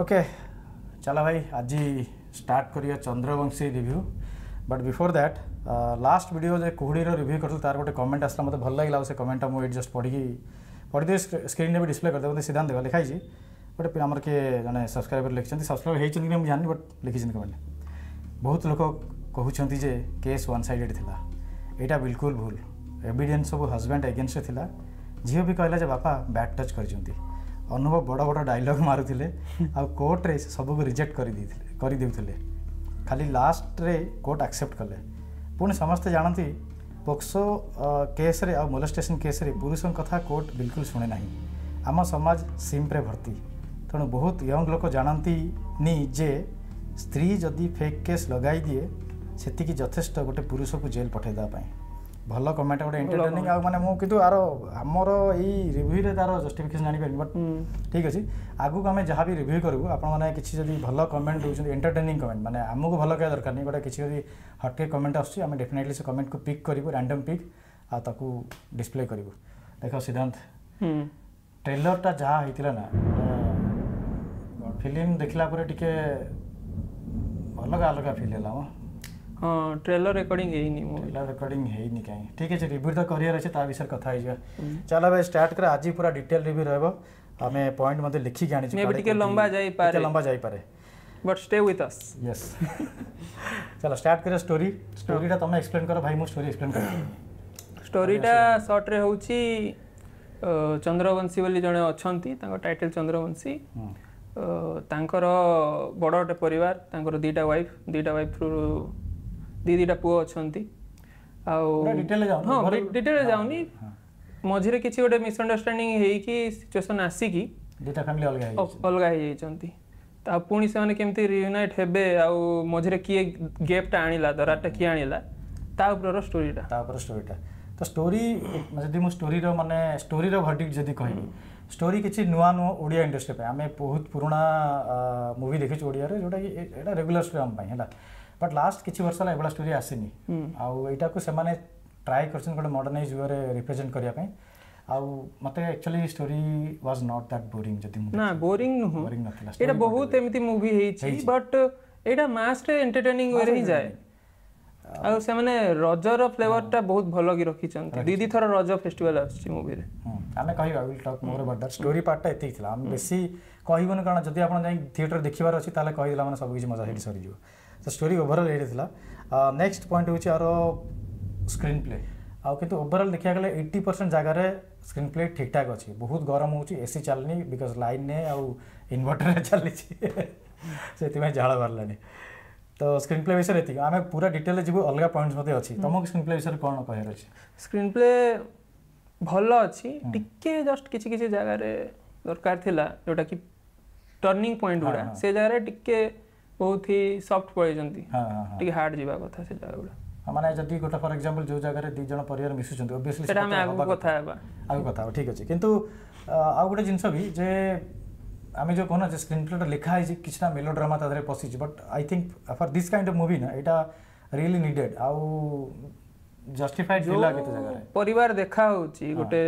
Okay चल भाई आज स्टार्ट कर Chandravanshi review but before that last भिड कुहुड़ी रिव्यू कर तार गोटे कमेंट आसला मतलब भल लगेगा से कमेंटा मुझे जस्ट पढ़ी पढ़ी स्क्रीन में डिस्प्ले करदे मतलब सिद्धांत देवा लिखाई गोटे आम किए जन सब्सक्राइबर लिखते सब्सक्राइब होती नहीं मुझे बट लिखी कमेंट बहुत लोग कहते केस वन सैडेड था यहाँ बिल्कुल भूल एविडेन्स सब हजबैंड एगेन्स्ट थी झील भी कहला बापा बैड टच करती અનુભવ બડા બડા ડાયલોગ મારતિલે આ કોર્ટ રે સબ બ રિજેક્ટ કરી દીતલે કરી દેતલે ખાલી લાસ્ટ રે કોર્ટ એક્સેપ્ટ કરલે પુણ સમસ્ત જાણતી બોક્સ કેસ રે ઓ મોલસ્ટેશન કેસ રે પુરુષોં કથા કોર્ટ બિલકુલ સુણે નહીં આમા સમાજ સીમ પર ભરતી તણો બહુત યંગ લોકો જાણતી ની જે સ્ત્રી જોદી ફેક કેસ લગાઈ દીએ સેતી કી જથેષ્ઠ તોટે પુરુષો કુ જેલ પઠે દઆ પાય ଭଲ କମେଣ୍ଟ ଗୋଟେ ଏଣ୍ଟରଟେନିଂ ଆଉ ମାନେ ମୁଁ କିନ୍ତୁ ଆର ଆମର ଏଇ ରିଭ୍ୟୁରେ ତାର ଜଷ୍ଟିଫିକେସନ୍ ଜାଣିପାରିନି ବଟ୍ ଠିକ୍ ଅଛି ଆଗକୁ ଆମେ ଯାହା ବି ରିଭ୍ୟୁ କରିବୁ ଆପଣମାନେ କିଛି ଯଦି ଭଲ କମେଣ୍ଟ ଦେଉଛନ୍ତି ଏଣ୍ଟରଟେନିଂ କମେଣ୍ଟ ମାନେ ଆମକୁ ଭଲ କହିବା ଦରକାର ନାହିଁ ଗୋଟେ କିଛି ଯଦି ହଟକେ କମେଣ୍ଟ ଆସୁଛି ଆମେ ଡେଫିନେଟଲି ସେ କମେଣ୍ଟକୁ ପିକ୍ କରିବୁ ରାଣ୍ଡମ୍ ପିକ୍ ଆଉ ତାକୁ ଡିସପ୍ଲେ କରିବୁ ଦେଖ ସିଦ୍ଧାନ୍ତ ଟ୍ରେଲରଟା ଯାହା ହେଇଥିଲା ନା ଫିଲ୍ମ ଦେଖିଲା ପରେ ଟିକେ ଅଲଗା ଅଲଗା ଫିଲ୍ ହେଲା ମ हाँ ट्रेलर रेकर्डिंग है नहीं ट्रेलर रेकर्डिंग है नहीं कहीं ठीक है रिव्यू तो करियर अच्छे विषय में कथा जा चल अब स्टार्ट कर आज पूरा डिटेल रिव्यू रहा आम पॉइंट मतलब लिखिक आने लंबा जाए लंबा but stay with us yes चलो स्टार्ट कर स्टोरी स्टोरी तुम एक्सप्लेन कर भाई मुझे स्टोरी एक्सप्लेन कर स्टोरीटा सर्ट्रे हूँ चंद्रवंशी बोली टाइटल चंद्रवंशी बड़ पर दीटा वाइफ दीटा वाइफ थ्रु ଦି ଦୁଇଟା ପୁଅ ଅଛନ୍ତି ଆଉ ହଁ ଡିଟେଲରେ ଯାଉନି ମଝିରେ କିଛି ଗୋଟେ ମିସଅଣ୍ଡରଷ୍ଟାଣ୍ଡିଂ ହେଇକି ସିଚୁଏସନ୍ ଆସିକି ଅଲଗା ହେଇଯାଇଛନ୍ତି ତା ପୁଣି ସେମାନେ କେମିତି ରିୟୁନାଇଟ୍ ହେବେ ଆଉ ମଝିରେ କିଏ ଗେପ୍ଟା ଆଣିଲା ଦରାଟା କିଏ ଆଣିଲା ତା ଉପରର ଷ୍ଟୋରିଟା ତା ଉପର ଷ୍ଟୋରିଟା ତ ଷ୍ଟୋରି ଯଦି ମୁଁ ଷ୍ଟୋରିର ମାନେ ଷ୍ଟୋରିର ଭର୍ଡିକ୍ଟ ଯଦି କହିବି ଷ୍ଟୋରି କିଛି ନୂଆ ନୂଆ ଓଡ଼ିଆ ଇଣ୍ଡଷ୍ଟ୍ରି ପାଇଁ ଆମେ ବହୁତ ପୁରୁଣା ମୁଭି ଦେଖିଛୁ ଓଡ଼ିଆରେ ଯେଉଁଟାକି ଏଇଟା ରେଗୁଲାର ଷ୍ଟୋରି ଆମ ପାଇଁ ହେଲା बट लास्ट किसी वर्ष है एभला स्टोरी आसनी आईटा को से ट्राए कर मडर्नाइज वे रिप्रेजेंट करने ଆଉ ମତେ actually story was not that boring ଯଦି ମୁଁ ନା ବୋରିଂ ନୁହଁ ବୋରିଂ ନଥିଲା ଏଇଟା ବହୁତ ଏମିତି ମୁଭି ହେଇଛି ବଟ୍ ଏଇଟା ମାସ୍ରେ ଏଣ୍ଟରଟେନିଂ ୱେରେ ହିଁ ଯାଏ ଆଉ ସେମାନେ ରଜର ଫ୍ଲେଭରଟା ବହୁତ ଭଲ କି ରଖିଛନ୍ତି ଦୁଇ ଦୁଇ ଥର ରଜ ଫେଷ୍ଟିଭାଲ ଆସୁଛି ମୁଭିରେ आम कह टक मोर बर्डर स्टोरी पार्टा एति था बेसी कहून कारण जब आप थिएटर देखार अच्छी तेल कही मैंने सब किसी मजा सर जो तो स्टोरी ओभरअल ये नेक्ट पॉइंट हूँ यार स्क्रीन प्ले आंतु ओभरअल देखा गया एट्टी परसेंट जगह स्क्रीन प्ले ठीक ठाक अच्छे बहुत गरम हो सी चलनी बिकज लाइन ने आउ इनवर्टर चली से झाड़ बाहर तो स्क्रीन प्ले विषय आम पूरा डिटेल जी अलग पॉइंट अच्छी तुमको स्क्रीन प्ले विषय कौन कह स्क्रीन प्ले ଭଲ ଅଛି ଟିକେ ଜଷ୍ଟ କିଛି କିଛି ଜାଗାରେ ଦରକାର ଥିଲା ଯେଉଁଟାକି ଟର୍ଣ୍ଣିଂ ପଏଣ୍ଟ ଗୁଡ଼ା ସେ ଜାଗାରେ ଟିକେ ବହୁତ ହି ସଫ୍ଟ ପଳେଇଛନ୍ତି ଟିକେ ହାର୍ଡ ଯିବା କଥା ସେ ଜାଗା ଗୁଡ଼ା ମାନେ ଯଦି ଗୋଟେ ଫର ଏକ୍ସାମ୍ପଲ୍ ଯେଉଁ ଜାଗାରେ ଦୁଇ ଜଣ ପରିବାର ମିଶୁଛନ୍ତି ଅବଭିୟସଲି ସେଟା ଆମେ ଆଗକୁ କଥା ହେବା ଆଗକୁ କଥା ହେବା ଠିକ୍ ଅଛି କିନ୍ତୁ ଆଉ ଗୋଟେ ଜିନିଷ ବି ଯେ ଆମେ ଯେଉଁ କହୁନା ଯେ ସ୍କ୍ରିନ୍ ପ୍ଲେଟା ଲେଖା ହେଇଛି କିଛିଟା ମେଲୋଡ୍ରାମା ତା ଦେହରେ ପଶିଛି but I think for this kind of movie ନା ଏଇଟା ରିଏଲି ନିଡେଡ୍ ଆଉ ଜଷ୍ଟିଫାଏଡ୍ ଥିଲା କେତେ ଜାଗାରେ ପରିବାର ଦେଖା ହେଉଛି ଗୋଟେ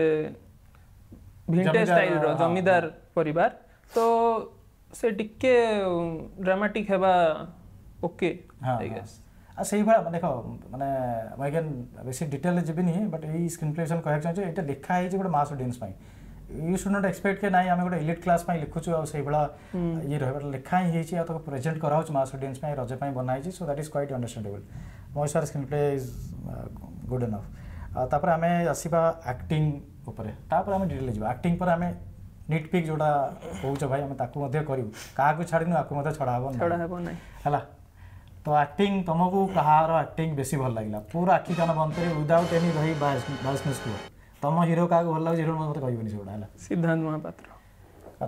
ଭିଣ୍ଟେଜ ଷ୍ଟାଇଲର ଜମିଦାର ପରିବାର ତ ସେ ଟିକେ ଡ୍ରାମାଟିକ୍ ହେବା ଓକେ ଆଇ ଗେସ୍ ଆଉ ସେଇଭଳିଆ ଦେଖ ମାନେ ମୁଁ ଏଗେନ୍ ବେଶୀ ଡିଟେଲରେ ଯିବିନି ବଟ୍ ଏଇ ସ୍କ୍ରିନ୍ ପ୍ରିପରେସନ୍ କହିବାକୁ ଚାହୁଁଛି ଏଇଟା ଲେଖା ହେଇଛି ଗୋଟେ ମାସ୍ ଅଡ଼ିଏନ୍ସ ପାଇଁ ୟୁ ସୁଡ୍ ନଟ୍ ଏକ୍ସପେକ୍ଟ କି ନାଇଁ ଆମେ ଗୋଟେ ଇଲିଟ୍ କ୍ଲାସ୍ ପାଇଁ ଲେଖୁଛୁ ଆଉ ସେଇଭଳିଆ ଇଏ ରହିବା ଲେଖା ହିଁ ହେଇଛି ଆଉ ତାକୁ ପ୍ରେଜେଣ୍ଟ କରାହେଉଛି ମାସ୍ ଅଡ଼ିଏନ୍ସ ପାଇଁ ରଜ ପାଇଁ ବନା ହେଇଛି so that is quite understandable ମହିଷାର screenplay is good enough ତାପରେ ଆମେ ଆସିବା ଆକ୍ଟିଂ ଉପରେ ତାପରେ ଆମେ ଡିଟେଲ୍ ଯିବା ଆକ୍ଟିଂ ପରେ ଆମେ ନିଟ୍ ପିକ୍ ଯେଉଁଟା କହୁଛ ଭାଇ ଆମେ ତାକୁ ମଧ୍ୟ କରିବୁ କାହାକୁ ଛାଡ଼ିନୁ ଆକୁ ମଧ୍ୟ ଛଡ଼ା ହେବ ଛଡ଼ା ହେବ ନାହିଁ ହେଲା ତ ଆକ୍ଟିଂ ତୁମକୁ କାହାର ଆକ୍ଟିଂ ବେଶୀ ଭଲ ଲାଗିଲା ପୁରା ଆଖି କାନ ବନ୍ଦ କରି ୱିଦାଉଟ୍ ଏନି ଭାଇ ବାସ୍ନେସ୍ କୁହ ତୁମ ହିରୋ କାହାକୁ ଭଲ ଲାଗୁଛି ହିରୋ ମୋତେ କହିବନି ସେଗୁଡ଼ା ହେଲା ସିଦ୍ଧାନ୍ତ ମହାପାତ୍ର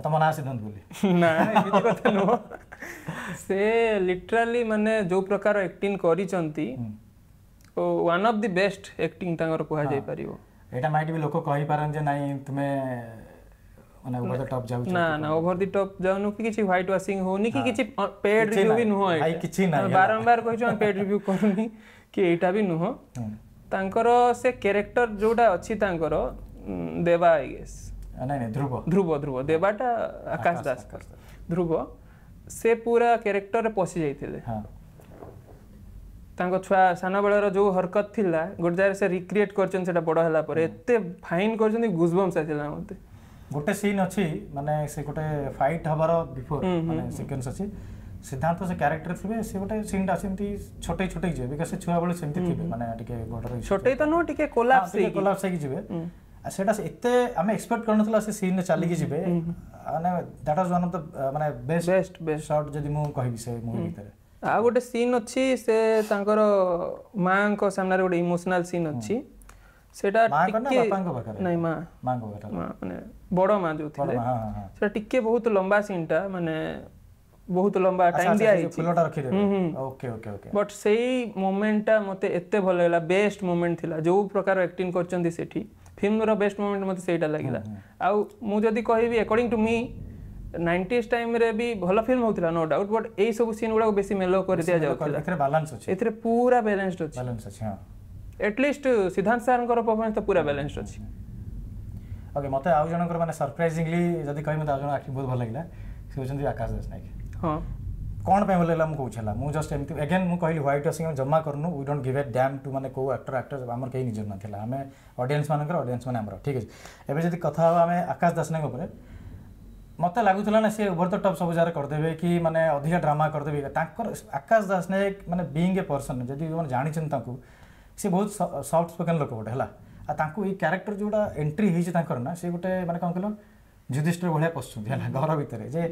ତମ ନାଁ ସିଦ୍ଧାନ୍ତ ବୋଲି ନା କଥା ନୁହଁ ସେ ଲିଟରାଲି ମାନେ ଯୋଉ ପ୍ରକାର ଆକ୍ଟିଂ କରିଛନ୍ତି one of the best acting ତାଙ୍କର କୁହାଯାଇପାରିବ ଏଇଟା ବି ଲୋକ କହିପାରନ୍ତି ଯେ ନାଇଁ ତୁମେ ଟପ୍ ନା ନା ଓଭର ଦି ଟପ୍ ଯାଉନୁ କି କିଛି ହ୍ୱାଇଟ୍ ୱାସିଂ ହଉନି କି କିଛି ରିଭ୍ୟୁ ବି ନୁହଁ କିଛି ନାହିଁ ବାରମ୍ବାର କହିଛୁ ଆମେ ପେଡ୍ ରିଭ୍ୟୁ କରୁନି କି ଏଇଟା ବି ନୁହଁ ତାଙ୍କର ସେ କ୍ୟାରେକ୍ଟର ଯେଉଁଟା ଅଛି ତାଙ୍କର ଦେବା ଆଇ ଗେସ୍ नहीं ध्रुव ध्रुव ध्रुव देवाटा आकाश दास ध्रुव से पूरा क्यारेक्टर पशि जाइए ତାଙ୍କ ଛୁଆ ସାନବେଳର ଯେଉଁ ହରକତ ଥିଲା ଗୋଟେ ଜାଗାରେ ସେ ରିକ୍ରିଏଟ୍ କରିଛନ୍ତି ସେଟା ବଡ଼ ହେଲା ପରେ ଏତେ ଫାଇନ୍ କରିଛନ୍ତି ଗୁଜବମ୍ସ ଆସିଲା ମୋତେ ଗୋଟେ ସିନ୍ ଅଛି ମାନେ ସେ ଗୋଟେ ଫାଇଟ୍ ହବାର ବିଫୋର ମାନେ ସିକ୍ୱେନ୍ସ ଅଛି ସିଦ୍ଧାନ୍ତ ସେ କ୍ୟାରେକ୍ଟର ଥିବେ ସେ ଗୋଟେ ସିନ୍ଟା ସେମିତି ଛୋଟେଇ ଛୋଟେଇ ଯିବେ ବିକଜ ସେ ଛୁଆବେଳେ ସେମିତି ଥିବେ ମାନେ ଟିକେ ଗୋଡ଼ରେ ଛୋଟେଇ ତ ନୁହଁ ଟିକେ କୋଲାପ୍ସ କୋଲାପ୍ସ ହେଇକି ଯିବେ ସେଇଟା ଏତେ ଆମେ ଏକ୍ସପେକ୍ଟ କରିନଥିଲା ସେ ସିନ୍ରେ ଚାଲିକି ଯିବେ ମାନେ that is one of the ମାନେ ବେଷ୍ଟ ବେଷ୍ଟ ବେଷ୍ଟ ସଟ୍ ଯଦି ମୁଁ କହିବି ସେ ମୁଭି ଭିତରେ ଆଉ ଗୋଟେ ସିନ୍ ଅଛି ସେ ତାଙ୍କର ମାଆଙ୍କ ସାମ୍ନାରେ ଗୋଟେ ଇମୋସନାଲ ସିନ୍ ଅଛି ସେଇଟା ଟିକେ ନାଇଁ ମା ମାନେ ବଡ଼ ମା ଯୋଉ ଥିଲେ ସେଇଟା ଟିକେ ବହୁତ ଲମ୍ବା ସିନ୍ଟା ମାନେ ବହୁତ ଲମ୍ବା ଟାଇମ୍ ଦିଆ ହେଇଛି ଫୁଲଟା ରଖିଦେବେ ଓକେ ଓକେ ଓକେ ବଟ୍ ସେଇ ମୋମେଣ୍ଟଟା ମୋତେ ଏତେ ଭଲ ଲାଗିଲା ବେଷ୍ଟ ମୋମେଣ୍ଟ ଥିଲା ଯୋଉ ପ୍ରକାର ଆକ୍ଟିଂ କରିଛନ୍ତି ସେଠି ଫିଲ୍ମର ବେଷ୍ଟ ମୁମେଣ୍ଟ ମୋତେ ସେଇଟା ଲାଗିଲା ଆଉ ମୁଁ ଯଦି କହିବି ଏକର୍ଡିଂ ଟୁ ମି ନାଇଣ୍ଟିଜ୍ ଟାଇମ୍ରେ ବି ଭଲ ଫିଲ୍ମ ହେଉଥିଲା ନୋ ଡାଉଟ୍ ବଟ୍ ଏଇସବୁ ସିନ୍ ଗୁଡ଼ାକ ବେଶୀ ମେଲୋ କରିଦିଆଯାଉଥିଲା ଏଥିରେ ପୁରା ବ୍ୟାଲେନ୍ସଡ୍ ଅଛି ଏଟଲିଷ୍ଟ ସିଦ୍ଧାନ୍ତ ସାର୍ଙ୍କର ପରଫର୍ମାନ୍ସ ତ ପୁରା ବାଲାନ୍ସଡ଼୍ ଅଛି ଓକେ ମୋତେ ଆଉ ଜଣଙ୍କର ମାନେ ସରପ୍ରାଇଜିଂଲି ଯଦି କହିବି ମୋତେ ଆଉ ଜଣ ଆଖି ବହୁତ ଭଲ ଲାଗିଲା ସେ ହେଉଛନ୍ତି ଆକାଶ ଦାସ ନାୟକ ହଁ कौन पे बोले मुझे मुझे जस्ट एमती एगेन मुझे कहली ह्वैट वाशिंग जमा करूँ वी डोट गिव ए डैम टू मैंने कौ आक्टर आक्ट्रेस आम कहीं निजर ना आम अडियंस मानक अडियस मैंने ठीक है एवं जब कथ आम आकाश दासने के मत लगुला ना सी ओभर द टप सब जगह करदे कि मैंने अधिक ड्रामा करदे आकाश दासने मैंने बींग ए पर्सन जब जानते सी बहुत सफ्ट स्पोकन लोक गोटे है क्यारेक्टर जो एंट्री है ना सी गोटे मैंने कौन कह युधिष्टर भाया पशुच्च घर भितर जे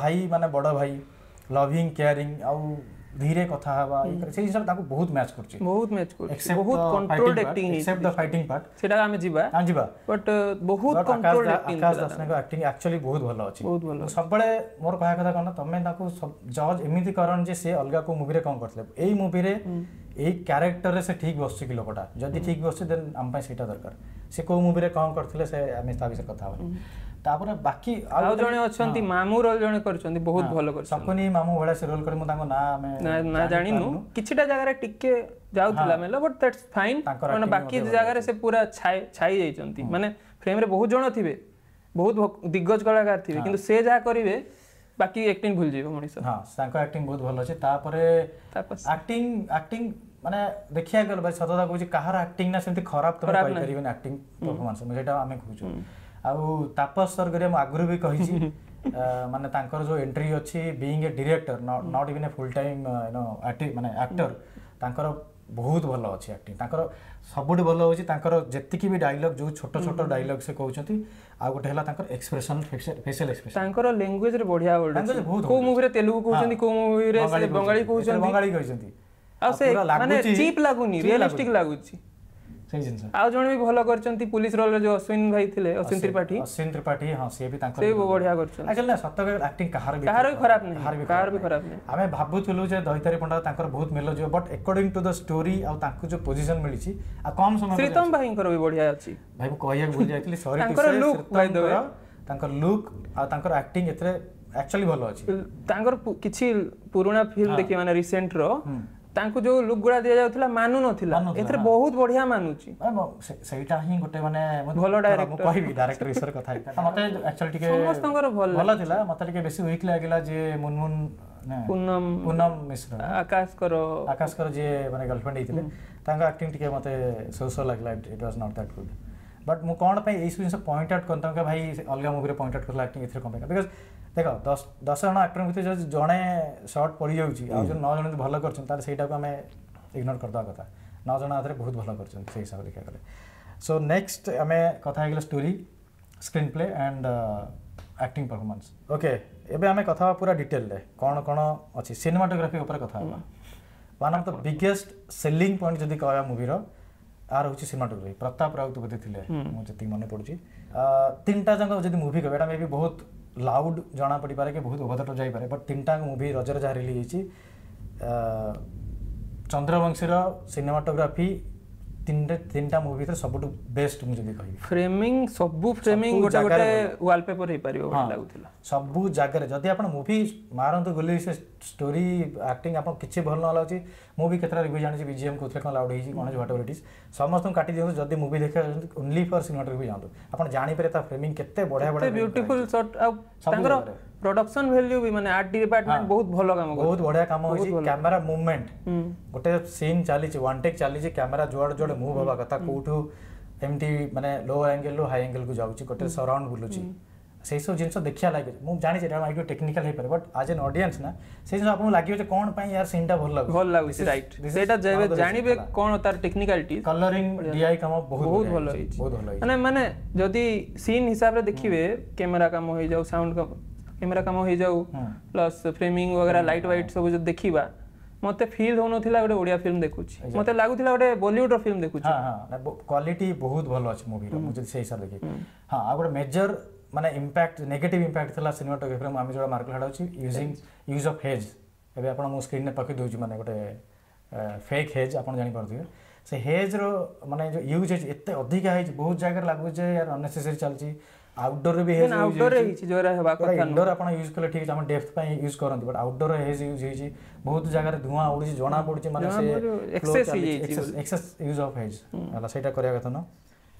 भाई मानने बड़ भाई लविंग केयरिंग आ धीरे कथा हवा से हिसाब ताको बहुत मैच करछे बहुत मैच करछे बहुत कंट्रोल्ड एक्टिंग है एक्सेप्ट द फाइटिंग पार्ट सेटा आमे जीवा हां जीवा बट बहुत कंट्रोल्ड एक्टिंग आकाश दासन का एक्टिंग एक्चुअली बहुत भलो अछि बहुत भलो सब बड़े मोर कहा कथा कना तमे ताको जज इमिति करन जे से को मूवी रे कोन करले एई मूवी रे एई कैरेक्टर से ठीक बसछि कि लोकटा जदी ठीक बसछि देन हम सेटा दरकार से को मूवी रे कोन करथले से आमे ताबी से कथा होले ତାପରେ ବାକି ଆଉ ଜଣେ ଅଛନ୍ତି ମାମୁ ରୋଲ ଜଣେ କରିଛନ୍ତି ବହୁତ ଭଲ କରିଛନ୍ତି ଶକୁନି ମାମୁ ଭଳିଆ ସେ ରୋଲ କରି ମୁଁ ତାଙ୍କ ନାଁ ଆମେ ନାଁ ଜାଣିନୁ କିଛିଟା ଜାଗାରେ ଟିକେ ଯାଉଥିଲା ମେଲ ବଟ୍ ଦ୍ୟାଟ୍ସ ଫାଇନ୍ ମାନେ ବାକି ଜାଗାରେ ସେ ପୁରା ଛାଇ ଛାଇ ଯାଇଛନ୍ତି ମାନେ ଫ୍ରେମ୍ରେ ବହୁତ ଜଣ ଥିବେ ବହୁତ ଦିଗ୍ଗଜ କଳାକାର ଥିବେ କିନ୍ତୁ ସେ ଯାହା କରିବେ ବାକି ଆକ୍ଟିଂ ଭୁଲି ଯିବ ମଣିଷ ହଁ ତାଙ୍କ ଆକ୍ଟିଂ ବହୁତ ଭଲ ଅଛି ତାପରେ ଆକ୍ଟିଂ ଆକ୍ଟିଂ ମାନେ ଦେଖିବାକୁ ଗଲେ ସତତା କହୁଛି କାହାର ଆକ୍ଟିଂ ନା ସେମିତି ଖରାପ ତମେ କହିପାରିବେନି ଆକ୍ଟିଂ ପରଫର୍ମାନ୍ସ ସେଇଟା ଆମେ କହୁଛୁ ଆଉ ତାପସ ସର୍ ମୁଁ ଆଗରୁ ବି କହିଛି ମାନେ ତାଙ୍କର ଯେଉଁ ଏଣ୍ଟ୍ରି ଅଛି being a director not even a full time ମାନେ ଆକ୍ଟର ତାଙ୍କର ବହୁତ ଭଲ ଅଛି ଆକ୍ଟିଂ ତାଙ୍କର ସବୁଠୁ ଭଲ ହେଉଛି ତାଙ୍କର ଯେତିକି ବି ଡାଇଲଗ୍ ଯେଉଁ ଛୋଟ ଛୋଟ ଡାଇଲଗ୍ ସେ କହୁଛନ୍ତି ଆଉ ଗୋଟେ ହେଲା ତାଙ୍କର ଏକ୍ସପ୍ରେସନ୍ ଫେସିଆଲ ଏକ୍ସପ୍ରେସନ୍ ତାଙ୍କର ଲ୍ୟାଙ୍ଗୁଏଜରେ ବଢ଼ିଆ ବଢ଼ିଆ କୋଉ ମୁଭିରେ ତେଲୁଗୁ କହୁଛନ୍ତି କୋଉ ମୁଭିରେ ବଙ୍ଗାଳୀ କହୁଛନ୍ତି ବଙ୍ଗାଳୀ କହିଛନ୍ତି ଆଉ ସେ ମାନେ ଚିପ୍ ଲାଗୁନି ରିଅଲିଷ୍ଟିକ୍ ଲାଗୁଛି ସେଇ ଜିନିଷ ଆଉ ଜଣେ ବି ଭଲ କରିଛନ୍ତି ପୁଲିସ ରୋଲରେ ଯୋଉ ଅଶ୍ୱିନ ଭାଇ ଥିଲେ ଅଶ୍ୱିନ ତ୍ରିପାଠୀ ଅଶ୍ୱିନ ତ୍ରିପାଠୀ ହଁ ସିଏ ବି ତାଙ୍କର ସେ ବଢିଆ କରିଛନ୍ତି ଆକ୍ଚୁଆଲି ନା ସତ କହିଲେ ଆକ୍ଟିଂ କାହାର ବି କାହାର ବି ଖରାପ ନାହିଁ କାହାର ବି କାହାର ବି ଖରାପ ନାହିଁ ଆମେ ଭାବୁଥିଲୁ ଯେ ଦୈତାରୀ ପଣ୍ଡା ତାଙ୍କର ବହୁତ ମେଲ ଯିବ but according to the story ଆଉ ତାଙ୍କୁ ଯୋଉ ପୋଜିସନ ମିଳିଛି ଆଉ କମ ସମୟ ପ୍ରୀତମ ଭାଇଙ୍କର ବି ବଢିଆ ଅଛି ଭାଇ ମୁଁ କହିବାକୁ ଭୁଲି ଯାଇଥିଲି ସରି ତାଙ୍କର ଲୁକ୍ ଭାଇ ଦେବେ ତାଙ୍କର ଲୁକ୍ ଆଉ ତାଙ୍କର ଆକ୍ଟିଂ ଏଥିରେ ଆକ୍ଚୁଆଲି ଭଲ ଅଛି ତାଙ୍କର କିଛି ପୁରୁଣା ଫିଲ୍ମ ଦେଖିବା ମାନେ ରିସେଣ୍ଟର ତାଙ୍କୁ ଯୋଉ ଲୁଗୁଡ଼ା ଦିଆଯାଉଥିଲା ମାନୁ ନଥିଲା ଏଥିରେ ବହୁତ ବଢିଆ ମାନୁଛି ସେଇଟା ହିଁ ଗୋଟେ ମାନେ ଭଲ ଡାଇରେକ୍ଟର କହିବି ଡାଇରେକ୍ଟର ବିଷୟରେ କଥା ହେଇଥିଲା ମତେ ଆକ୍ଚୁଆଲି ଟିକେ ସମସ୍ତଙ୍କର ଭଲ ଭଲ ଥିଲା ମତେ ଟିକେ ବେଶୀ ୱିକ୍ ଲାଗିଲା ଯେ ମୁନମୁନ ପୁନମ ପୁନମ ମିଶ୍ର ଆକାଶଙ୍କର ଆକାଶଙ୍କର ଯିଏ ମାନେ ଗର୍ଲଫ୍ରେଣ୍ଡ ହେଇଥିଲେ ତାଙ୍କ ଆକ୍ଟିଂ ଟିକେ ମତେ ସୋ ସୋ ଲାଗିଲା it was not that good but मु कौन एसबू जिन पॉइंट आउट करता हूँ भाई अलग मुवी पॉइंट आउट करला एक्टिंग कम कौन बिकज देख दस दस जन आक्टर भितर जब जड़े सर्ट पड़ जाऊँगी आज जो नौ जन भल कर आम इग्नोर करदे कथा नौ जन बहुत भल कर हिसाब देखा गले सो नेक्स्ट आम कथा story screenplay and acting performance okay एबे आम कथा पूरा डिटेल कौन कौन अच्छी सिनेमाटोग्राफी उपर कथा one of the biggest selling point जदि कह मुवीर आर हूँ सिनेटोग्राफी प्रताप राउत बोधे थे मुझे मन पड़ी तीन टाक जब मुवि कह मे भी बहुत लाउड जना पड़ पारे कि बहुत ओभरटो जापे बट तीन टाक मुवि रजर जहाँ रिलीज हो चंद्रवंशी सिनेमाटोग्राफी তিনটা তিনটা মুভি তো সবুঠু বেস্ট মু যদি কইবি ফ্রেমিং সবু ফ্রেমিং গোটা গোটা ওয়ালপেপার হই পারিবো বলে লাগুতিলা সবু জায়গায় যদি আপন মুভি মারন্ত গুলি সে স্টোরি অ্যাক্টিং আপন কিছু ভাল না লাগুছি মু বি কেতরা রিভিউ জানিছি বিজিএম কোথে কোন লাউড হইছি কোন হোয়াট এভার ইট ইজ সমস্ত কাটি দিও যদি মুভি দেখে ওনলি ফর সিনেমাটোগ্রাফি জানতো আপন জানি পারে তা ফ্রেমিং কেতে বড়া বড়া বিউটিফুল শট তাঙ্গর প্রোডকশন ভ্যালু বি মানে আর্ট ডিপার্টমেন্ট বহুত ভালো কাম বহুত বড়িয়া কাম হইছি ক্যামেরা মুভমেন্ট গোটে সিন চালিছি ওয়ান টেক চালিছি ক্যামেরা জোয়াড়ে জোয়াড়ে মুভ হবা কথা কোঠু এমতি মানে লো অ্যাঙ্গেল রু হাই অ্যাঙ্গেল কু যাউছি গোটে সারাউন্ড বুলুছি সেই সব জিনিস দেখা লাগে মু জানি এটা আইডিও টেকনিক্যাল হই পারে বাট আজ এন অডিয়েন্স না সেই জিনিস আপন লাগিও যে কোন পাই ইয়ার সিনটা ভাল লাগু ভাল লাগু রাইট সেটা যেবে জানিবে কোন তার টেকনিক্যালিটি কালারিং ডিআই কাম বহুত বহুত ভাল হইছে বহুত ভাল হইছে মানে মানে যদি সিন হিসাবে দেখিবে ক্যামেরা কাম হই যাও সাউন্ড কাম କ୍ୟାମେରା କାମ ହେଇଯାଉ ପ୍ଲସ୍ ଫ୍ରେମିଂ वगैरह ଲାଇଟ୍ ୱାଇଟ୍ ସବୁ ଯଦି ଦେଖିବା ମୋତେ ଫିଲ୍ ହେଉନଥିଲା ଗୋଟେ ଓଡ଼ିଆ ଫିଲ୍ମ ଦେଖୁଛି ମୋତେ ଲାଗୁଥିଲା ଗୋଟେ ବଲିଉଡ଼ର ଫିଲ୍ମ ଦେଖୁଛି କ୍ୱାଲିଟି ବହୁତ ଭଲ ଅଛି ମୁଭିର ମୁଁ ଯଦି ସେଇ ହିସାବରେ ଦେଖିବି ହଁ ଆଉ ଗୋଟେ ମେଜର ମାନେ ଇମ୍ପାକ୍ଟ ନେଗେଟିଭ ଇମ୍ପାକ୍ଟ ଥିଲା ସିନେମାଟୋଗ୍ରାଫିରେ ମୁଁ ଆମେ ଯେଉଁଟା ମାର୍କେଟ୍ ହେଉଛି ୟୁଜିଂ ୟୁଜ୍ ଅଫ୍ ହେଜ୍ ଏବେ ଆପଣ ମୁଁ ସ୍କ୍ରିନ୍ରେ ପକାଇ ଦେଉଛି ମାନେ ଗୋଟେ ଫେକ୍ ହେଜ୍ ଆପଣ ଜାଣିପାରୁଥିବେ ସେ ହେଜ୍ର ମାନେ ଯେଉଁ ୟୁଜ୍ ହେଇଛି ଏତେ ଅଧିକା ହେଇଛି ବହୁତ ଜାଗାରେ ଲାଗୁଛି ଯେ ୟାର ଅନ୍ନେସେସରି ଚାଲିଛି आउटडोर भी हेज आउटडोर रे जोरा हेबा कथा इंडोर आपण यूज करले ठीक छै हम डेप्थ पई यूज करନ୍ତି बट आउटडोर हेज यूज हिची बहुत जगह रे धुआं उडुची जणा पडुची माने से एक्सेस एक्सेस यूज ऑफ हेज हला सेटा करिया कथा न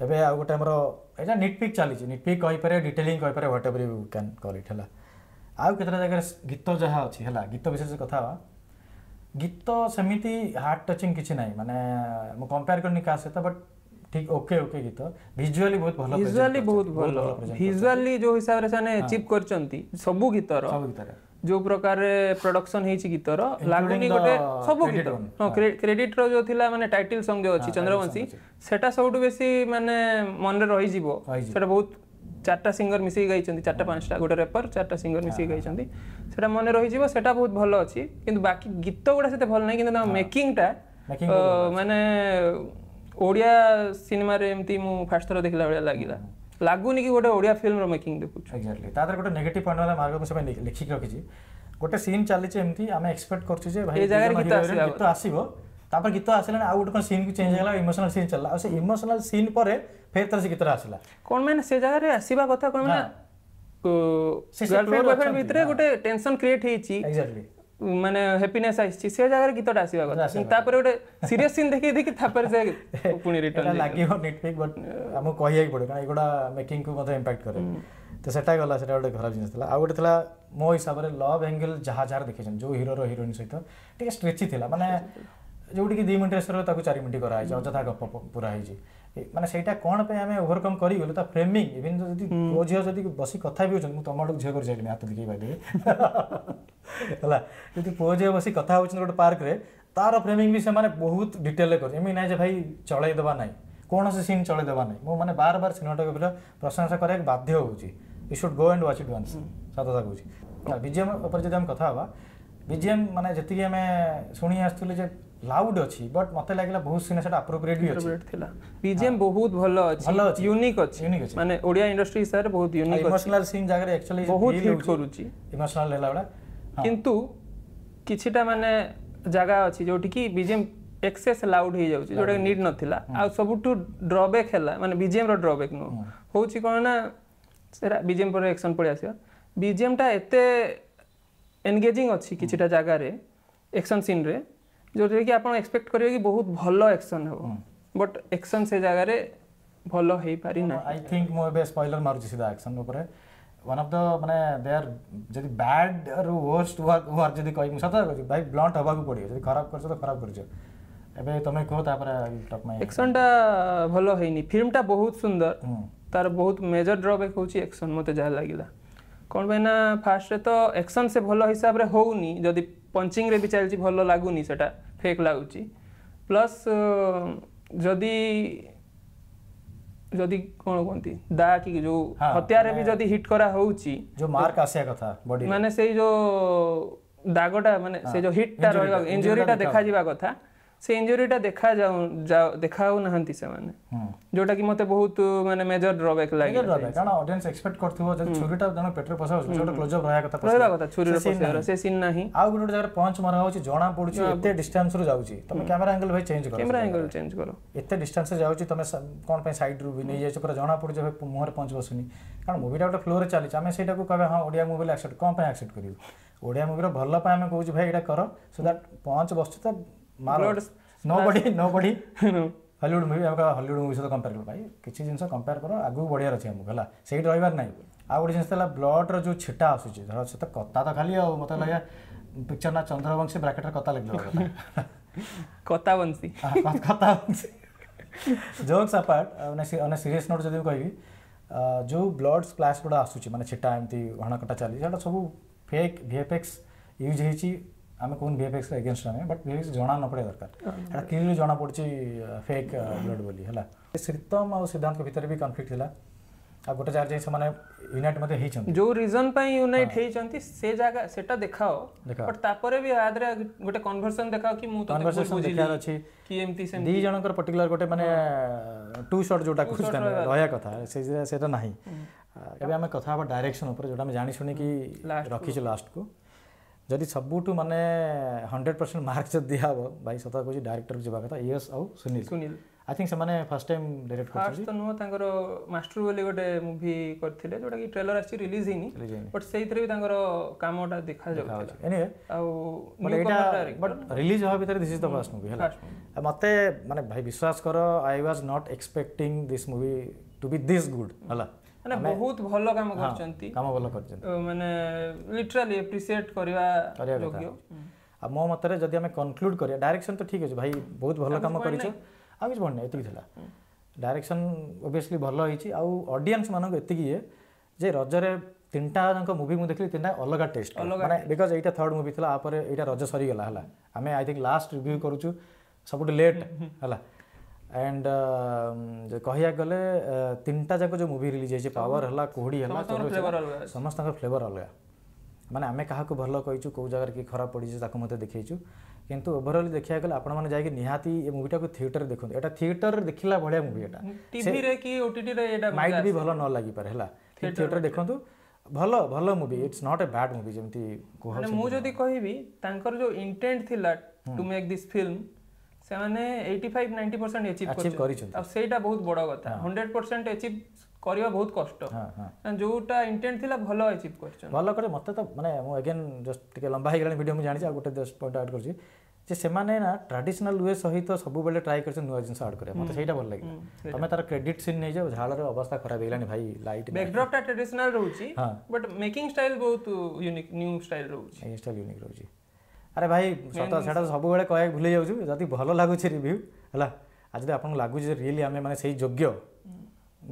एबे आ गोटे हमरो एटा निट पिक चालिची निट पिक कहि पारे डिटेलिंग कहि पारे whatever you can call it हला आउ केतरा जगह गीत जहा अछि हला गीत विशेष कथा गीत सेमिति हार्ट टचिंग किछि नाही माने मु कंपेयर करनी का सहित बट ঠিক ওকে ওকে গীত ভিজুয়ালি বহুত ভালো ভিজুয়ালি বহুত ভালো ভিজুয়ালি যে হিসাবে সেনে অ্যাচিভ করছন্তি সবু গীতর সবু গীতর जो प्रकार प्रोडक्शन हेछि गीतर लागुनी गोटे सब गीत क्रेडिट रो जो थिला माने टाइटल सॉन्ग जो अछि चंद्रवंशी सेटा सबटु बेसी माने मन रे रहि जीवो सेटा बहुत চারটা সিঙ্গর মিশিয়ে গাইছেন চারটা পাঁচটা গোটে রেপর চারটা সিঙ্গর মিশিয়ে গাইছেন সেটা মনে রহিযিব সেটা বহুত ভালো অছি কিন্তু বাকি গীত গুড়া সেতে ভালো নাই কিন্তু মেকিংটা মানে ଓଡ଼ିଆ ସିନେମାରେ ଏମିତି ମୁଁ ଫାର୍ଷ୍ଟ ଥର ଦେଖିଲା ଭଳିଆ ଲାଗିଲା ଲାଗୁନି କି ଗୋଟେ ଓଡ଼ିଆ ଫିଲ୍ମର ମେକିଂ ଦେଖୁଛୁ ଏକ୍ଜାକ୍ଟଲି ତା ଦେହରେ ଗୋଟେ ନେଗେଟିଭ୍ ପଏଣ୍ଟ ହେଲା ମାର୍ଗ ମୁଁ ସେମାନେ ଲେଖିକି ରଖିଛି ଗୋଟେ ସିନ୍ ଚାଲିଛି ଏମିତି ଆମେ ଏକ୍ସପେକ୍ଟ କରୁଛୁ ଯେ ଭାଇ ଜାଗାରେ ଗୀତ ଆସିବ ତାପରେ ଗୀତ ଆସିଲାଣି ଆଉ ଗୋଟେ କ'ଣ ସିନ୍କୁ ଚେଞ୍ଜ ହେଲା ଇମୋସନାଲ୍ ସିନ୍ ଚାଲିଲା ଆଉ ସେ ଇମୋସନାଲ୍ ସିନ୍ ପରେ ଫେର୍ ଥରେ ସେ ଗୀତରେ ଆସିଲା କ'ଣ ମାନେ ସେ ଜାଗାରେ ଆସିବା କଥା କ'ଣ ମାନେ ଭିତରେ ଗୋଟେ ଟେନସନ୍ କ୍ରିଏଟ୍ ହେଇଛି ଏକ୍ଜାକ୍ଟଲି ମାନେ ହ୍ୟାପିନେସ୍ ଆସିଛି ସେ ଜାଗାରେ ଗୀତଟା ଆସିବା କଥା ତାପରେ ଗୋଟେ ସିରିୟସ୍ ସିନ୍ ଦେଖି ଦେଖି ତାପରେ ସେ ପୁଣି ରିଟର୍ନ ଲାଗିବ ନେଟଫ୍ଲିକ୍ ବଟ୍ ଆମକୁ କହିବାକୁ ପଡ଼ିବ କାରଣ ଏଗୁଡ଼ା ମେକିଂକୁ ମଧ୍ୟ ଇମ୍ପାକ୍ଟ କରେ ତ ସେଟା ଗଲା ସେଟା ଗୋଟେ ଖରାପ ଜିନିଷ ଥିଲା ଆଉ ଗୋଟେ ଥିଲା ମୋ ହିସାବରେ ଲଭ୍ ଆଙ୍ଗେଲ୍ ଯାହା ଯାହାର ଦେଖିଛନ୍ତି ଯେଉଁ ହିରୋର ହିରୋଇନ୍ ସହିତ ଟିକେ ଷ୍ଟ୍ରେଚି ଥିଲା ମାନେ ଯେଉଁଠିକି ଦୁଇ ମିନିଟ୍ ରେସର ତାକୁ ଚାରି ମିନିଟ୍ କରାହେଇଛି ଅଯଥା ଗପ ପୁରା ହେଇଛି ମାନେ ସେଇଟା କ'ଣ ପାଇଁ ଆମେ ଓଭରକମ୍ କରିଗଲୁ ତା ଫ୍ରେମିଂ ଇଭିନ୍ ଯଦି ପୁଅ ଝିଅ ଯଦି ବସି କଥା ବି ହେଉଛନ୍ତି ମୁଁ ତମ ଆଡ଼କୁ ଝିଅ କରିସାରିଲିଣି ହାତ ଦେଖେଇ ପାରିବି ହେଲା ଯଦି ପୁଅ ଝିଅ ବସି କଥା ହେଉଛନ୍ତି ଗୋଟେ ପାର୍କରେ ତାର ଫ୍ରେମିଂ ବି ସେମାନେ ବହୁତ ଡିଟେଲରେ କରୁଛନ୍ତି ଏମିତି ନାହିଁ ଯେ ଭାଇ ଚଳେଇ ଦେବା ନାହିଁ କୌଣସି ସିନ୍ ଚଳେଇ ଦେବା ନାହିଁ ମୁଁ ମାନେ ବାର ବାର ସିନେମାଟୋଗ୍ରାଫିର ପ୍ରଶଂସା କରିବାକୁ ବାଧ୍ୟ ହେଉଛି you should go and watch it once ସତ କଥା କହୁଛି ବିଜିଏମ୍ ଉପରେ ଯଦି ଆମେ କଥା ହେବା ବିଜିଏମ୍ ମାନେ ଯେତିକି ଆମେ ଶୁଣି ଆସୁଥିଲେ ଯେ ଲାଉଡ୍ ଅଛି ବଟ୍ ମତେ ଲାଗିଲା ବହୁତ ସିନା ସେଟା ଆପ୍ରୋପ୍ରିଏଟ୍ ବି ଅଛି ଥିଲା ବିଜିଏମ୍ ବହୁତ ଭଲ ଅଛି ଭଲ ଅଛି ୟୁନିକ୍ ଅଛି ୟୁନିକ୍ ଅଛି ମାନେ ଓଡ଼ିଆ ଇଣ୍ଡଷ୍ଟ୍ରି ହିସାବରେ ବହୁତ ୟୁନିକ୍ ଅଛି ଇମୋସନାଲ୍ ସିନ୍ ଜାଗାରେ ଆକ୍ଚୁଆଲି ବହୁତ ହିଟ୍ କରୁଛି ଇମୋସନାଲ୍ ହେଲା ବେଳେ କିନ୍ତୁ କିଛିଟା ମାନେ ଜାଗା ଅଛି ଯୋଉଠିକି ବିଜେଏମ୍ ଏକ୍ସେସ୍ ଲାଉଡ୍ ହେଇଯାଉଛି ଯୋଉଟାକି ନିଡ୍ ନଥିଲା ଆଉ ସବୁଠୁ ଡ୍ରବ୍ୟାକ୍ ହେଲା ମାନେ ବିଜେଏମ୍ର ଡ୍ରବ୍ୟାକ୍ ନୁହଁ ହେଉଛି କ'ଣ ନା ସେଟା ବିଜେଏମ୍ ପରେ ଏକ୍ସନ୍ ପଳେଇ ଆସିବା ବିଜେଏମ୍ଟା ଏତେ ଏନଗେଜିଂ ଅଛି କିଛିଟା ଜାଗାରେ ଏକ୍ସନ୍ ସିନ୍ରେ ଯେଉଁଥିରେ କି ଆପଣ ଏକ୍ସପେକ୍ଟ କରିବେ କି ବହୁତ ଭଲ ଏକ୍ସନ୍ ହେବ ବଟ୍ ଏକ୍ସନ୍ ସେ ଜାଗାରେ ଭଲ ହେଇପାରିନାହିଁ ଆଇ ଥିଙ୍କ ମୁଁ ଏବେ ସ୍ପଏଲର୍ ମାରୁଛି ସିଧା ଏକ୍ସନ୍ ଉପରେ one of the माने they are जदि bad रो worst work work जदि सत भाई ब्लंट हबा को पड़ियो खराब करछ तो खराब करछ एबे कहो तापर टॉप में एक्शन बहुत सुंदर तार बहुत मेजर ड्रॉबैक होछि एक्शन मते जा लागिला कोन बेना फास्ट तो एक्शन से भलो हिसाब रे होउनी पंचिंग रे भी चलछि भलो लागुनी सेटा फेक लाउछि प्लस जदि ଯଦି କ'ଣ କୁହନ୍ତି ଦା କି ଯୋଉ ହତ୍ୟାରେ ବି ଯଦି ହିଟ୍ କରା ହଉଛି ଯୋଉ ମାର୍କ ଆସିବା କଥା ମାନେ ସେଇ ଯୋଉ ଦାଗଟା ମାନେ ସେ ଯୋଉ ହିଟ୍ଟା ରହିବା ଇଞ୍ଜୁରିଟା ଦେଖାଯିବା କଥା ସେ ଇଞ୍ଜୁରିଟା ଦେଖାଯାଉ ଦେଖାଉନାହାନ୍ତି ସେମାନେ ଯୋଉଟା କି ମତେ ବହୁତ ମାନେ ମେଜର ଡ୍ରବ୍ୟାକ୍ ଲାଗେ କାରଣ ଅଡିଏନ୍ସ ଏକ୍ସପେକ୍ଟ କରୁଥିବ ଯଦି ଛୁରୀଟା ଜଣ ପେଟରେ ପଶା ହଉଛି ଯୋଉଟା କ୍ଲୋଜ୍ ଅପ୍ ରହିବା କଥା ରହିବା କଥା ଛୁରୀର ପଶିବାର ସେ ସିନ୍ ନାହିଁ ଆଉ ଗୋଟେ ଗୋଟେ ଜାଗାରେ ପଞ୍ଚ ମରା ହଉଛି ଜଣା ପଡୁଛି ଏତେ ଡିଷ୍ଟାନ୍ସ ରୁ ଯାଉଛି ତମେ କ୍ୟାମେରା ଆଙ୍ଗଲ ଭାଇ ଚେଞ୍ଜ କର କ୍ୟାମେରା ଆଙ୍ଗଲ ଚେଞ୍ଜ କର ଏତେ ଡିଷ୍ଟାନ୍ସ ରେ ଯାଉଛି ତମେ କଣ ପାଇଁ ସାଇଡ୍ ରୁ ବି ନେଇଯାଉଛ ପୁରା ଜଣା ପଡୁଛି ମୁହଁରେ ପଞ୍ଚ ବସୁନି କାରଣ ମୁଭିଟା ଗୋଟେ ଫ୍ଲୋରେ ଚାଲିଛି ଆମେ ସେଇଟାକୁ କହିବା ହଁ ଓଡ଼ିଆ ମୁଭି ବୋଲି ଆକ୍ସେପ୍ଟ କଣ ପାଇଁ ଆକ୍ସେପ୍ଟ କରିବୁ ଓଡ଼ିଆ ମୁଭିର ଭଲ ପାଇଁ ଆମେ କହୁଛୁ ଭାଇ ଏଇଟା କର ସୋ ଦ୍ୟାଟ୍ ପଞ୍ଚ ବସୁଛି ତ ନୋବଡି ନୋବଡି ହଲିଉଡ୍ ମୁଭି ଆମେ ହଲିଉଡ୍ ମୁଭି ସହିତ କମ୍ପେୟାର କର ଭାଇ କିଛି ଜିନିଷ କମ୍ପେୟାର କର ଆଗକୁ ବଢ଼ିବାର ଅଛି ଆମକୁ ହେଲା ସେଇଠି ରହିବାର ନାହିଁ ଆଉ ଗୋଟେ ଜିନିଷ ହେଲା ବ୍ଲଡ୍ର ଯେଉଁ ଛିଟା ଆସୁଛି ଧର ସେ ତ କଥା ତ ଖାଲି ଆଉ ମୋତେ ଲାଗେ ପିକ୍ଚର୍ ନା ଚନ୍ଦ୍ରବଂଶୀ ବ୍ରାକେଟ୍ରେ କଥା ଲେଖିଲା କଥାବଂଶୀ କଥାବଂଶୀ ଜୋକ୍ସ ଆପାର୍ଟ ମାନେ ସିରିୟସ୍ ନୋଟ୍ ଯଦି ମୁଁ କହିବି ଯେଉଁ ବ୍ଲଡ୍ ସ୍ପ୍ଲାସ୍ ଗୁଡ଼ା ଆସୁଛି ମାନେ ଛିଟା ଏମିତି ଘଣକଟା ଚାଲିଛି ସେଇଟା ସବୁ ଫେକ୍ ଭିଏଫେକ୍ସ ୟୁଜ୍ ହେଇଛି आम कहूँ भिएफएक्स एगेन्स्ट आम बट भिएफएक्स जना न पड़ा दरकार एटा क्लीनली जना पड़ी फेक ब्लड बोली है श्रीतम आ सिद्धांत भितर भी कनफ्लिक्ट है आ गोटे जगह जाने यूनिट मते हेइछन जो रिजन यूनिट होती से जगह से देखाओ बट तापरे भी आदर गोटे कन्वर्सन देखाओ कि तो दी जन पर्टिकुलर गोटे मैंने टू सर्ट जो रहा कथा से सेटा नाही हमें हाँ। कथा डायरेक्शन जो जोटा हम कि रखी हाँ। लास्ट को जदि सबुठ मानने हंड्रेड परसेंट मार्क्स दिहब भाई सत कह डायरेक्टर को कथा यस आउ सुनील सुनील आई थिंक से फर्स्ट टाइम डायरेक्ट फर्स्ट तो नुह तांकर मास्टर बोली गोटे मूवी करथिले जोटा कि ट्रेलर आसी रिलीज हिनी बट सेइतरे भी तांकर कामटा देखा जाउथला एनीवे आउ बट एटा बट रिलीज होआ भीतर this is the first movie हला मते माने भाई विश्वास करो I was not expecting this movie to be this good हला ମାନେ ବହୁତ ଭଲ କାମ କରିଛନ୍ତି କାମ ଭଲ କରିଛନ୍ତି ମାନେ ଲିଟରାଲି ଆପ୍ରିସିଏଟ୍ କରିବା ଯୋଗ୍ୟ ଆଉ ମୋ ମତରେ ଯଦି ଆମେ କନକ୍ଲୁଡ଼ କରିବା ଡାଇରେକ୍ସନ୍ ତ ଠିକ୍ ଅଛି ଭାଇ ବହୁତ ଭଲ କାମ କରିଛ ଆଉ କିଛି ପଡ଼ିନି ଏତିକି ଥିଲା ଡାଇରେକ୍ସନ୍ ଓଭିଅସ୍ଲି ଭଲ ହେଇଛି ଆଉ ଅଡ଼ିଏନ୍ସ ମାନଙ୍କୁ ଏତିକି ଇଏ ଯେ ରଜରେ ତିନିଟା ଯାକ ମୁଭି ମୁଁ ଦେଖିଲି ତିନିଟା ଅଲଗା ଟେଷ୍ଟ ମାନେ ବିକଜ୍ ଏଇଟା ଥାର୍ଡ଼ ମୁଭି ଥିଲା ଆପରେ ଏଇଟା ରଜ ସରିଗଲା ହେଲା ଆମେ ଆଇ ଥିଙ୍କ ଲାଷ୍ଟ ରିଭ୍ୟୁ କରୁଛୁ ସବୁଠୁ ଲେଟ୍ ହେଲା एंड कहया गले तीन टा जाक जो मूवी रिलीज होती पावर है कोहड़ी है समस्त फ्लेवर अलग मैंने आम क्या भल कही कौ जगार किए खराब पड़ी मत देखु कितु ओभरअल देखा गले आप निहाती ये मूवीटा को थिएटर देखते यहाँ थिएटर देखला भाया मूवी एटा माइट भी भल न लगिपे है थिएटर देखु भल भल movie it's not a bad movie जमी कह मुझे कहबी जो इंटेंट थी टू मेक दिस फिल्म ସେମାନେ 85 90% ଏଚିଭ୍ କରିଛନ୍ତି ଆଉ ସେଇଟା ବହୁତ ବଡ଼ କଥା 100% ଏଚିଭ୍ କରିବା ବହୁତ କଷ୍ଟ ଯୋଉଟା ଇଣ୍ଟେଣ୍ଟ ଥିଲା ଭଲ ଏଚିଭ୍ କରିଛନ୍ତି ଭଲ କରି ମୋତେ ତ ମାନେ ମୁଁ ଏଗେନ୍ ଜଷ୍ଟ ଟିକେ ଲମ୍ବା ହେଇଗଲାଣି ଭିଡ଼ିଓ ମୁଁ ଜାଣିଛି ଆଉ ଗୋଟେ ଜଷ୍ଟ ପଏଣ୍ଟ ଆଡ୍ କରୁଛି ଯେ ସେମାନେ ନା ଟ୍ରାଡିସନାଲ ୱେ ସହିତ ସବୁବେଳେ ଟ୍ରାଏ କରିଛନ୍ତି ନୂଆ ଜିନିଷ ଆଡ୍ କରିବା ମୋତେ ସେଇଟା ଭଲ ଲାଗିଲା ତମେ ତାର କ୍ରେଡିଟ୍ ସିନ୍ ନେଇଯାଅ ଝାଳରେ ଅବସ୍ଥା ଖରାପ ହେଇଗଲାଣି ଭାଇ ଲାଇଟ୍ ବ୍ୟାକଡ୍ରପ୍ଟା ଟ୍ରାଡିସନାଲ ରହୁଛି ବଟ୍ ମେକିଂ ଷ୍ଟାଇଲ୍ ବହୁତ ୟୁନିକ୍ ନ୍ୟୁ ଷ୍ଟାଇଲ୍ ରହୁଛି ଷ୍ଟାଇଲ୍ ୟୁନିକ୍ ରହୁଛି ଆରେ ଭାଇ ସତ ସେଇଟା ସବୁବେଳେ କହିବାକୁ ଭୁଲି ଯାଉଛୁ ଯଦି ଭଲ ଲାଗୁଛି ରିଭ୍ୟୁ ହେଲା ଆଉ ଯଦି ଆପଣଙ୍କୁ ଲାଗୁଛି ଯେ ରିଏଲି ଆମେ ମାନେ ସେଇ ଯୋଗ୍ୟ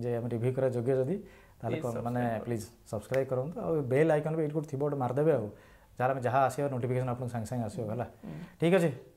ଯେ ଆମେ ରିଭ୍ୟୁ କରିବା ଯୋଗ୍ୟ ଯଦି ତାହେଲେ ମାନେ ପ୍ଲିଜ୍ ସବସ୍କ୍ରାଇବ୍ କରନ୍ତୁ ଆଉ ବେଲ୍ ଆଇକନ୍ ବି ଏଇଠି ଗୋଟେ ଥିବ ଗୋଟେ ମାରିଦେବେ ଆଉ ଯାହାର ଆମେ ଯାହା ଆସିବ ନୋଟିଫିକେସନ୍ ଆପଣଙ୍କୁ ସାଙ୍ଗେ ସାଙ୍ଗେ ଆସିବ ହେଲା ଠିକ୍ ଅଛି